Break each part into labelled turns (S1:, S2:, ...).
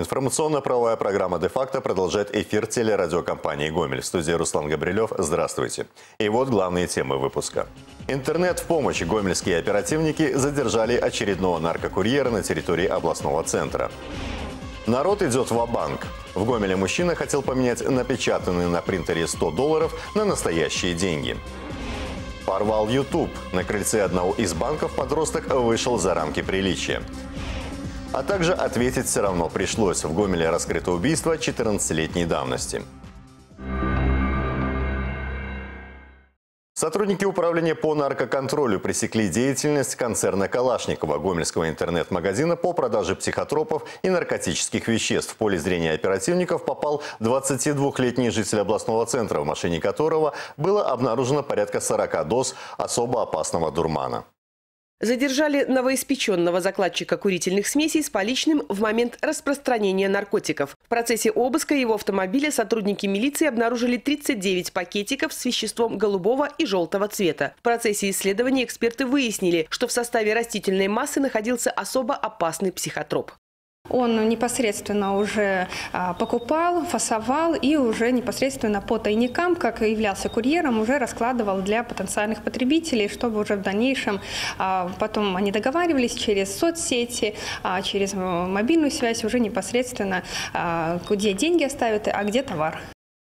S1: Информационно-правовая программа «Де-факто» продолжает эфир телерадиокомпании «Гомель». В студии Руслан Габрилев. Здравствуйте. И вот главные темы выпуска. Интернет в помощь. Гомельские оперативники задержали очередного наркокурьера на территории областного центра. Народ идет в банк В Гомеле мужчина хотел поменять напечатанные на принтере 100 долларов на настоящие деньги. Порвал YouTube. На крыльце одного из банков подросток вышел за рамки приличия. А также ответить все равно пришлось. В Гомеле раскрыто убийство 14-летней давности. Сотрудники управления по наркоконтролю пресекли деятельность концерна Калашникова, гомельского интернет-магазина по продаже психотропов и наркотических веществ. В поле зрения оперативников попал 22-летний житель областного центра, в машине которого было обнаружено порядка 40 доз особо опасного дурмана.
S2: Задержали новоиспеченного закладчика курительных смесей с поличным в момент распространения наркотиков. В процессе обыска его автомобиля сотрудники милиции обнаружили 39 пакетиков с веществом голубого и желтого цвета. В процессе исследования эксперты выяснили, что в составе растительной массы находился особо опасный психотроп.
S3: Он непосредственно уже а, покупал, фасовал и уже непосредственно по тайникам, как являлся курьером, уже раскладывал для потенциальных потребителей, чтобы уже в дальнейшем а, потом они договаривались через соцсети, а, через мобильную связь уже непосредственно, где деньги оставят, а где товар.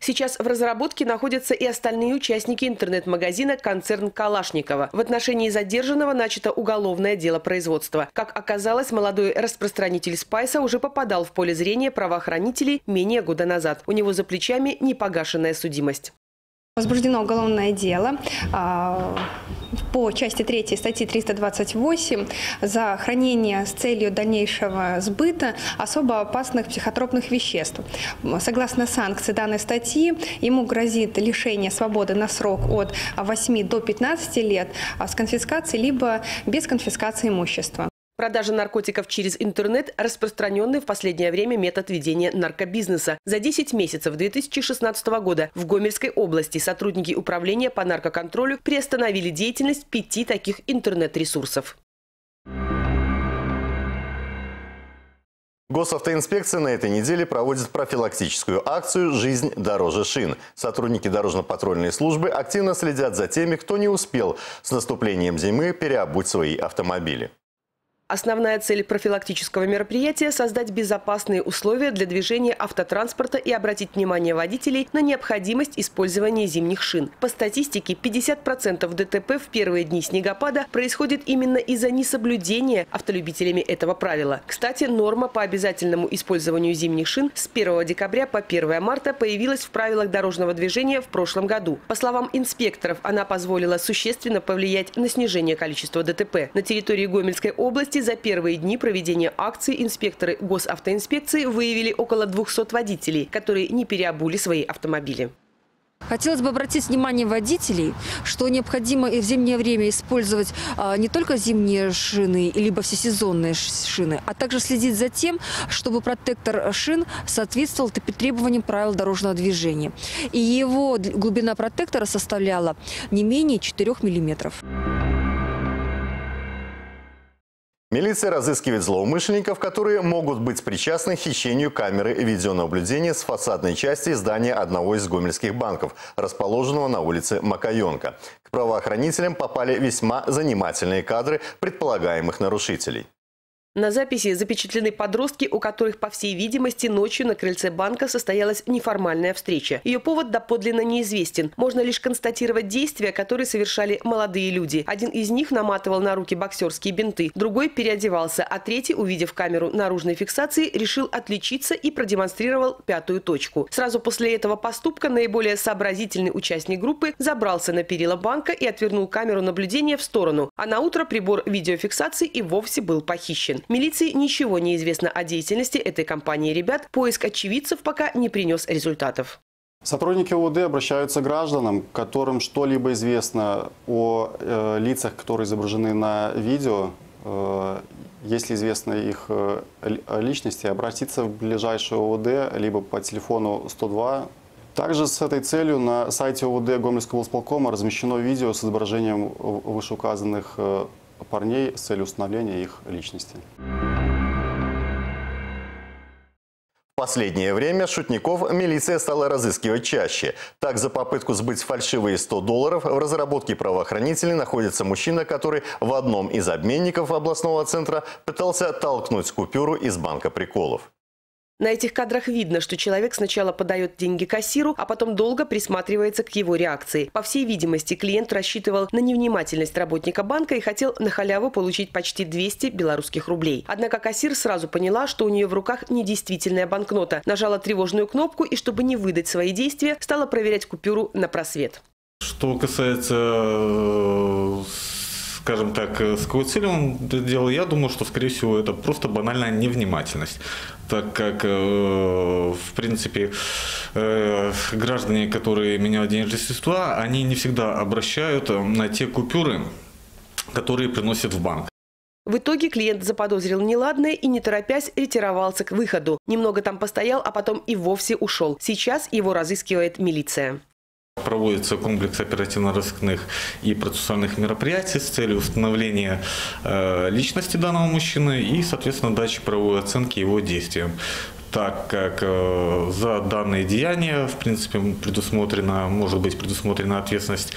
S2: Сейчас в разработке находятся и остальные участники интернет-магазина «Концерн Калашникова». В отношении задержанного начато уголовное дело производства. Как оказалось, молодой распространитель спайса уже попадал в поле зрения правоохранителей менее года назад. У него за плечами непогашенная судимость.
S3: Возбуждено уголовное дело а, по части 3 статьи 328 за хранение с целью дальнейшего сбыта особо опасных психотропных веществ. Согласно санкции данной статьи, ему грозит лишение свободы на срок от 8 до 15 лет а с конфискацией либо без конфискации имущества.
S2: Продажа наркотиков через интернет – распространенный в последнее время метод ведения наркобизнеса. За 10 месяцев 2016 года в Гомельской области сотрудники управления по наркоконтролю приостановили деятельность пяти таких интернет-ресурсов.
S1: Госавтоинспекция на этой неделе проводит профилактическую акцию «Жизнь дороже шин». Сотрудники дорожно-патрульной службы активно следят за теми, кто не успел с наступлением зимы переобуть свои автомобили.
S2: Основная цель профилактического мероприятия – создать безопасные условия для движения автотранспорта и обратить внимание водителей на необходимость использования зимних шин. По статистике, 50% ДТП в первые дни снегопада происходит именно из-за несоблюдения автолюбителями этого правила. Кстати, норма по обязательному использованию зимних шин с 1 декабря по 1 марта появилась в правилах дорожного движения в прошлом году. По словам инспекторов, она позволила существенно повлиять на снижение количества ДТП. На территории Гомельской области за первые дни проведения акции инспекторы госавтоинспекции выявили около 200 водителей, которые не переобули свои автомобили.
S4: Хотелось бы обратить внимание водителей, что необходимо и в зимнее время использовать а, не только зимние шины, либо всесезонные шины, а также следить за тем, чтобы протектор шин соответствовал требованиям правил дорожного движения. И его глубина протектора составляла не менее 4 миллиметров.
S1: Милиция разыскивает злоумышленников, которые могут быть причастны к хищению камеры видеонаблюдения с фасадной части здания одного из гомельских банков, расположенного на улице Макаенко. К правоохранителям попали весьма занимательные кадры предполагаемых нарушителей.
S2: На записи запечатлены подростки, у которых, по всей видимости, ночью на крыльце банка состоялась неформальная встреча. Ее повод доподлинно неизвестен. Можно лишь констатировать действия, которые совершали молодые люди. Один из них наматывал на руки боксерские бинты, другой переодевался, а третий, увидев камеру наружной фиксации, решил отличиться и продемонстрировал пятую точку. Сразу после этого поступка наиболее сообразительный участник группы забрался на перила банка и отвернул камеру наблюдения в сторону. А на утро прибор видеофиксации и вовсе был похищен. Милиции ничего не известно о деятельности этой компании ребят. Поиск очевидцев пока не принес результатов.
S5: Сотрудники УВД обращаются к гражданам, которым что-либо известно о э, лицах, которые изображены на видео, э, если известно их э, личности, обратиться в ближайшее ОВД, либо по телефону 102. Также с этой целью на сайте ОВД Гомельского исполкома размещено видео с изображением вышеуказанных э, парней с целью установления их личности.
S1: последнее время шутников милиция стала разыскивать чаще. Так, за попытку сбыть фальшивые 100 долларов в разработке правоохранителей находится мужчина, который в одном из обменников областного центра пытался толкнуть купюру из банка приколов.
S2: На этих кадрах видно, что человек сначала подает деньги кассиру, а потом долго присматривается к его реакции. По всей видимости, клиент рассчитывал на невнимательность работника банка и хотел на халяву получить почти 200 белорусских рублей. Однако кассир сразу поняла, что у нее в руках недействительная банкнота. Нажала тревожную кнопку и, чтобы не выдать свои действия, стала проверять купюру на просвет.
S6: Что касается э, скажем так, с какой целью он это делал, я думаю, что, скорее всего, это просто банальная невнимательность. Так как, э, в принципе, э, граждане, которые меняют денежные средства, они не всегда обращают на те купюры, которые приносят в банк.
S2: В итоге клиент заподозрил неладное и, не торопясь, ретировался к выходу. Немного там постоял, а потом и вовсе ушел. Сейчас его разыскивает милиция.
S6: Проводится комплекс оперативно-розыскных и процессуальных мероприятий с целью установления э, личности данного мужчины и, соответственно, дачи правовой оценки его действиям так как э, за данные деяния, в принципе, предусмотрена, может быть предусмотрена ответственность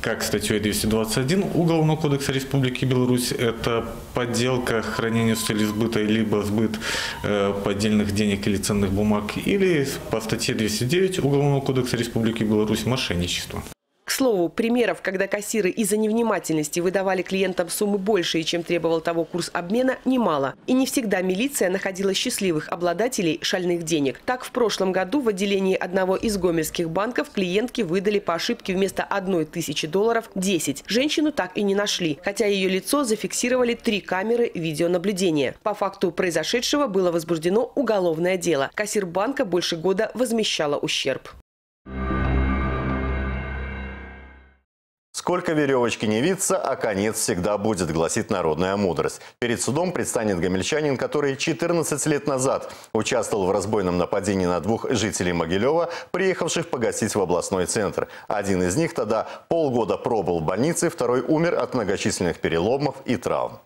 S6: как статьей 221 Уголовного кодекса Республики Беларусь, это подделка, хранение с целью сбыта, либо сбыт э, поддельных денег или ценных бумаг, или по статье 209 Уголовного кодекса Республики Беларусь мошенничество
S2: слову, примеров, когда кассиры из-за невнимательности выдавали клиентам суммы большие, чем требовал того курс обмена, немало. И не всегда милиция находила счастливых обладателей шальных денег. Так, в прошлом году в отделении одного из гомельских банков клиентки выдали по ошибке вместо одной тысячи долларов 10. Женщину так и не нашли, хотя ее лицо зафиксировали три камеры видеонаблюдения. По факту произошедшего было возбуждено уголовное дело. Кассир банка больше года возмещала ущерб.
S1: Сколько веревочки не виться, а конец всегда будет, гласит народная мудрость. Перед судом предстанет гомельчанин, который 14 лет назад участвовал в разбойном нападении на двух жителей Могилева, приехавших погасить в областной центр. Один из них тогда полгода пробыл в больнице, второй умер от многочисленных переломов и травм.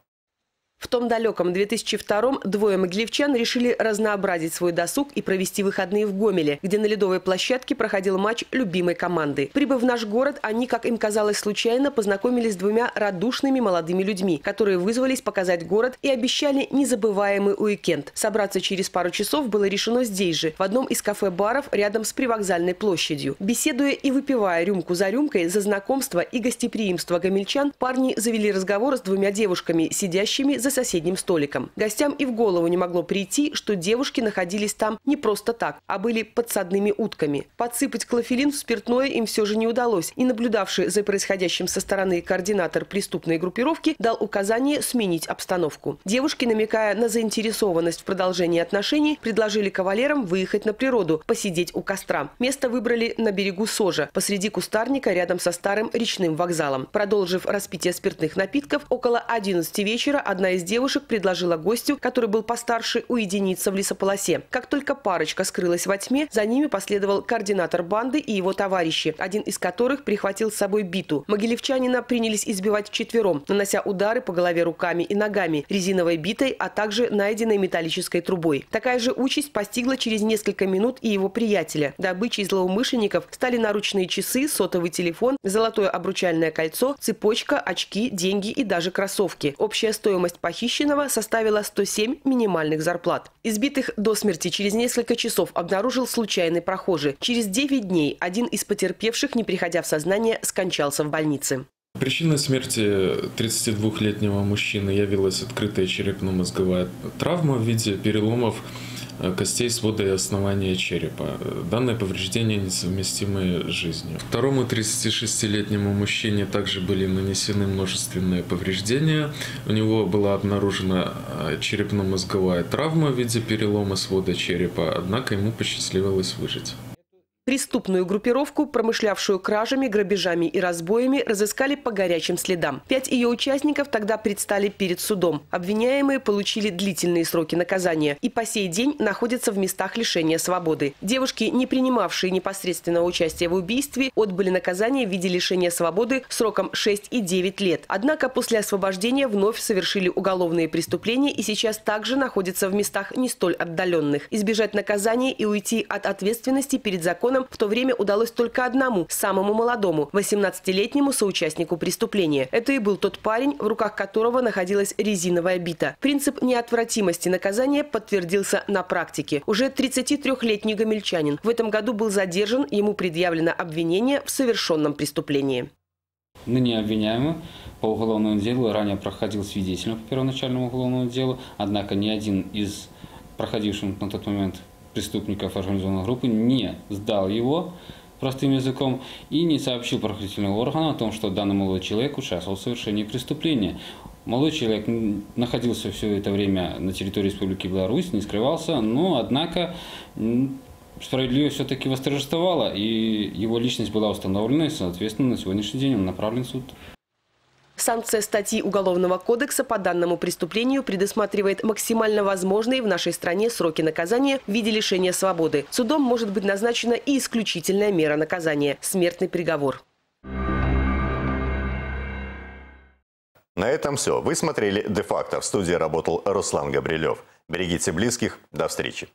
S2: В том далеком 2002-м двое могилевчан решили разнообразить свой досуг и провести выходные в Гомеле, где на ледовой площадке проходил матч любимой команды. Прибыв в наш город, они, как им казалось случайно, познакомились с двумя радушными молодыми людьми, которые вызвались показать город и обещали незабываемый уикенд. Собраться через пару часов было решено здесь же, в одном из кафе-баров рядом с привокзальной площадью. Беседуя и выпивая рюмку за рюмкой за знакомство и гостеприимство гомельчан, парни завели разговор с двумя девушками, сидящими за соседним столиком. Гостям и в голову не могло прийти, что девушки находились там не просто так, а были подсадными утками. Подсыпать клофелин в спиртное им все же не удалось, и наблюдавший за происходящим со стороны координатор преступной группировки дал указание сменить обстановку. Девушки, намекая на заинтересованность в продолжении отношений, предложили кавалерам выехать на природу, посидеть у костра. Место выбрали на берегу Сожа, посреди кустарника рядом со старым речным вокзалом. Продолжив распитие спиртных напитков, около 11 вечера одна из из девушек предложила гостю, который был постарше, уединиться в лесополосе. Как только парочка скрылась во тьме, за ними последовал координатор банды и его товарищи, один из которых прихватил с собой биту. Могилевчанина принялись избивать вчетвером, нанося удары по голове руками и ногами, резиновой битой, а также найденной металлической трубой. Такая же участь постигла через несколько минут и его приятеля. Добычей злоумышленников стали наручные часы, сотовый телефон, золотое обручальное кольцо, цепочка, очки, деньги и даже кроссовки. Общая стоимость похищенного составила 107 минимальных зарплат. Избитых до смерти через несколько часов обнаружил случайный прохожий. Через 9 дней один из потерпевших, не приходя в сознание, скончался в больнице.
S7: Причиной смерти 32-летнего мужчины явилась открытая черепно-мозговая травма в виде переломов костей свода и основания черепа. Данное повреждение несовместимое с жизнью. Второму 36-летнему мужчине также были нанесены множественные повреждения. У него была обнаружена э, черепно-мозговая травма в виде перелома свода черепа, однако ему посчастливилось выжить.
S2: Преступную группировку, промышлявшую кражами, грабежами и разбоями, разыскали по горячим следам. Пять ее участников тогда предстали перед судом. Обвиняемые получили длительные сроки наказания и по сей день находятся в местах лишения свободы. Девушки, не принимавшие непосредственного участия в убийстве, отбыли наказание в виде лишения свободы сроком 6 и 9 лет. Однако после освобождения вновь совершили уголовные преступления и сейчас также находятся в местах не столь отдаленных. Избежать наказания и уйти от ответственности перед законом регионам в то время удалось только одному, самому молодому, 18-летнему соучастнику преступления. Это и был тот парень, в руках которого находилась резиновая бита. Принцип неотвратимости наказания подтвердился на практике. Уже 33-летний гомельчанин в этом году был задержан, ему предъявлено обвинение в совершенном преступлении.
S8: Ныне обвиняемый по уголовному делу ранее проходил свидетелем по первоначальному уголовному делу, однако ни один из проходивших на тот момент преступников организованной группы не сдал его простым языком и не сообщил правоохранительным органам о том, что данный молодой человек участвовал в совершении преступления. Молодой человек находился все это время на территории Республики Беларусь, не скрывался, но, однако, справедливость все-таки восторжествовала, и его личность была установлена, и, соответственно, на сегодняшний день он направлен в суд.
S2: Санкция статьи Уголовного кодекса по данному преступлению предусматривает максимально возможные в нашей стране сроки наказания в виде лишения свободы. Судом может быть назначена и исключительная мера наказания – смертный приговор.
S1: На этом все. Вы смотрели «Де-факто». В студии работал Руслан Габрилев. Берегите близких. До встречи.